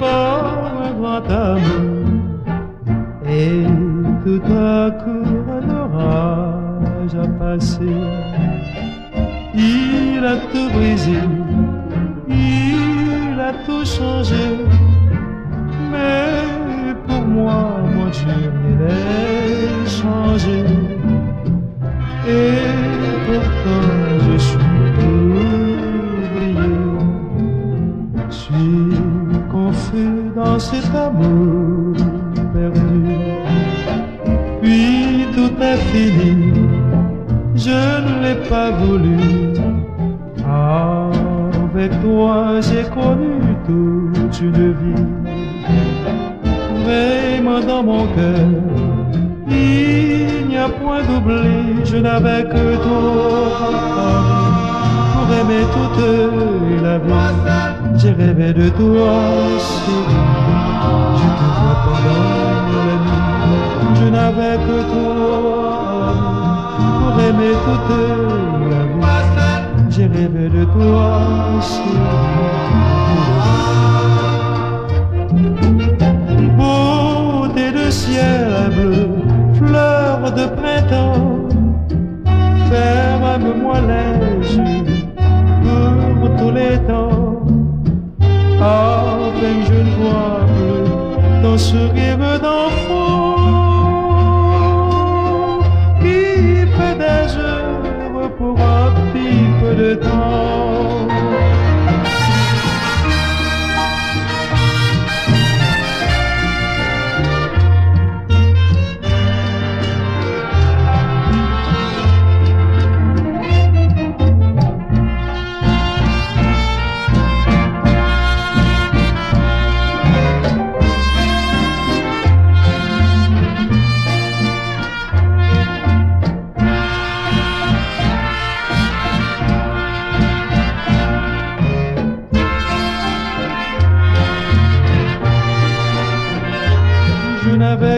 par un grand amour et tout à coup un orage a passé il a tout brisé il a tout changé. Mais pour moi mon Dieu il est changé et dans cet amour perdu. Puis tout est fini, je ne l'ai pas voulu. Avec toi, j'ai connu toute une vie. Vraiment dans mon cœur, il n'y a point d'oubli, je n'avais que toi. Pour aimer toute la vie, j'ai rêvé de toi, chérie. Je te vois pendant la nuit, je n'avais que toi. Pour aimer toute la vie, j'ai rêvé de toi, chérie. Beauté de ciel bleu, fleur de printemps, ferme-moi les yeux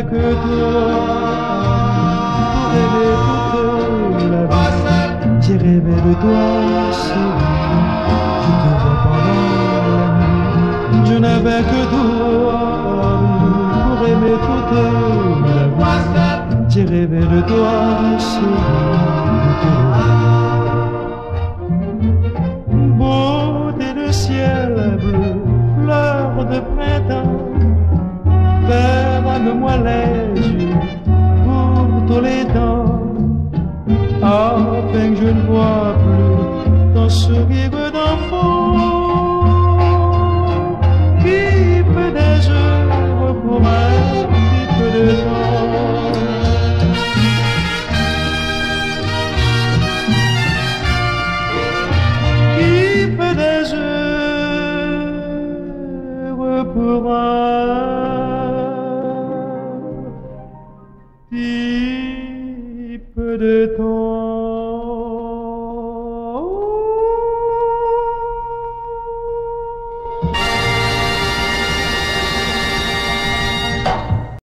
que toi pour rêver toute la vie. J'ai rêvé de toi, je te vois pendant la nuit. Je n'avais que toi pour aimer toute la vie. J'ai rêvé de toi, chérie, je ne vois plus ton sourire d'enfant qui fait des heures pour un petit peu de temps. Qui fait des heures pour un petit peu de temps.